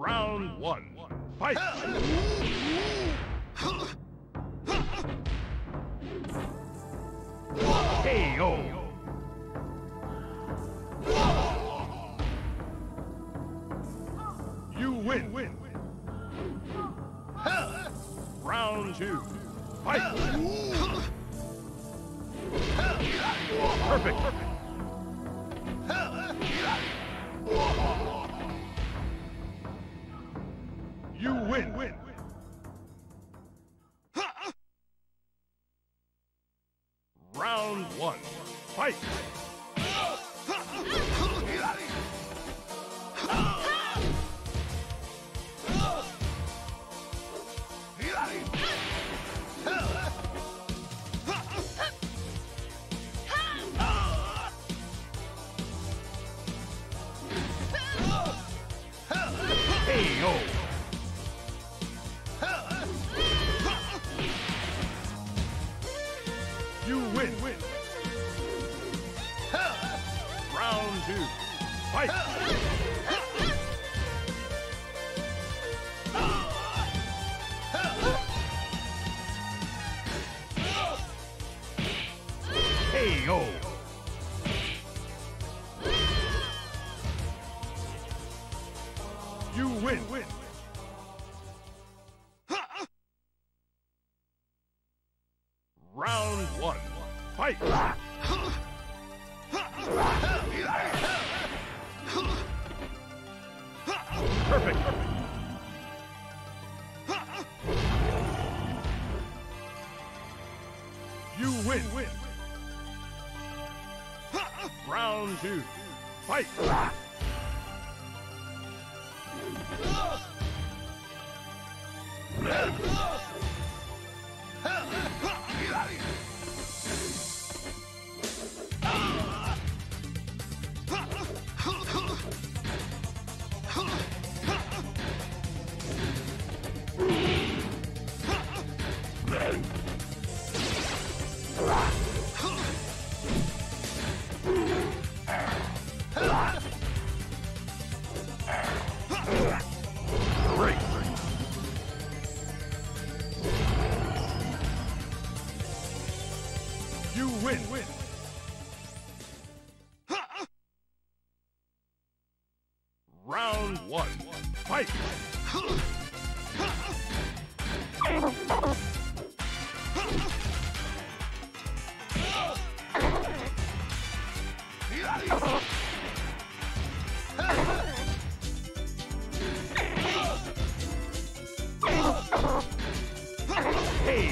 Round one. Fight! KO! You win! win. Round two. Fight! Perfect! Perfect. Round two. Fight. KO. You win. win. Round one. Fight. Round two. Fight. Round one. Fight.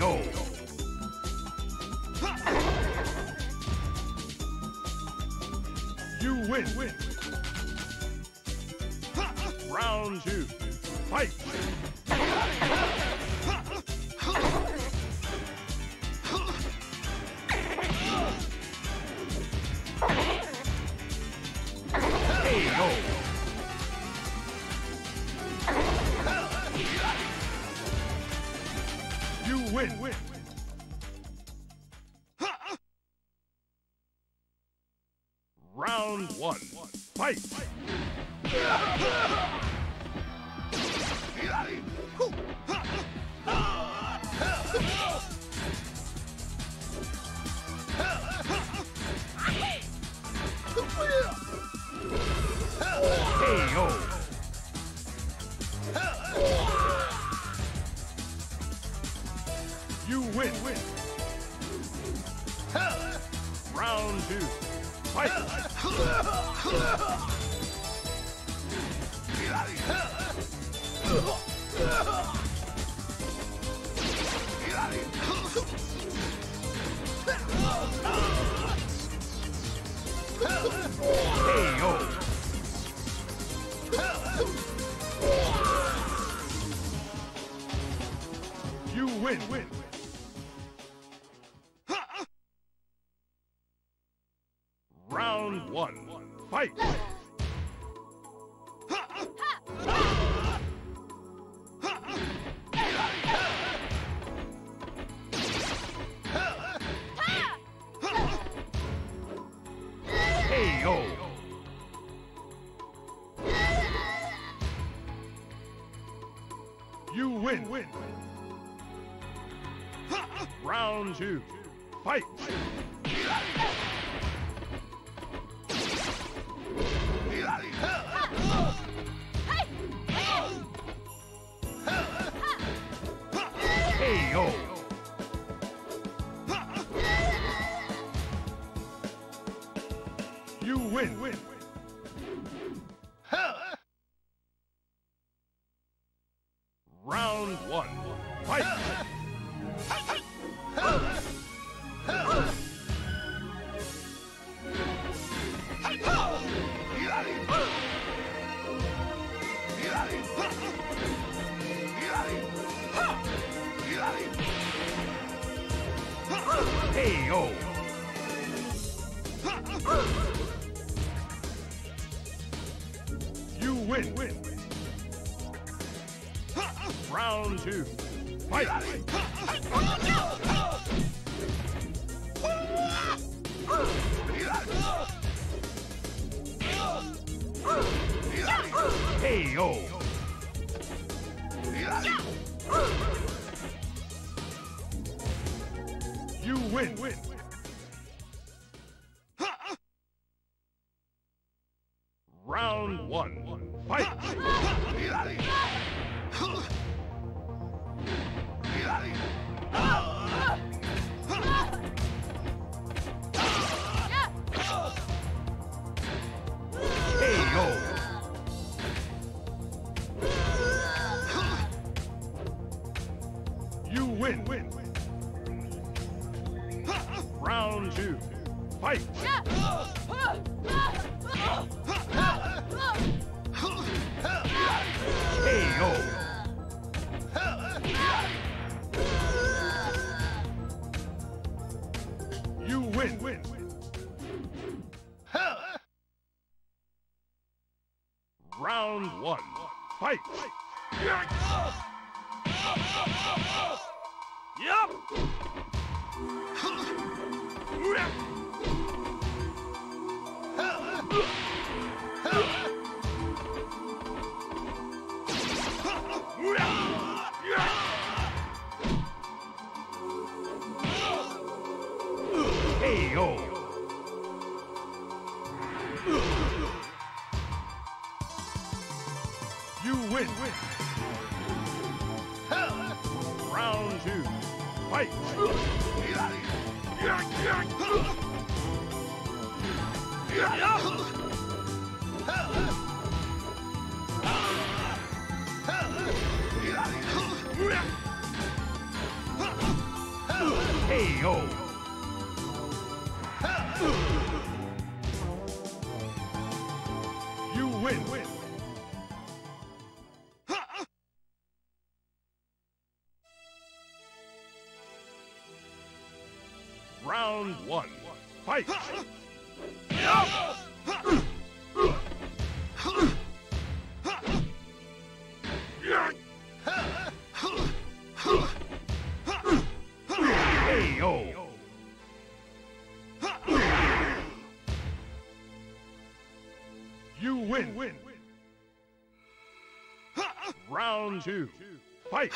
KO. You win. win. Round two. Fight. You win. win. You win. win. Round one. Fight. Win. win. Round two. Fight. KO. You win. win. Round KO. You win. win. Round two. Fight. KO. Win. win. You win, win round two. Fight. KO. You win. win. Round one. Fight. You win. win. Round two. Fight.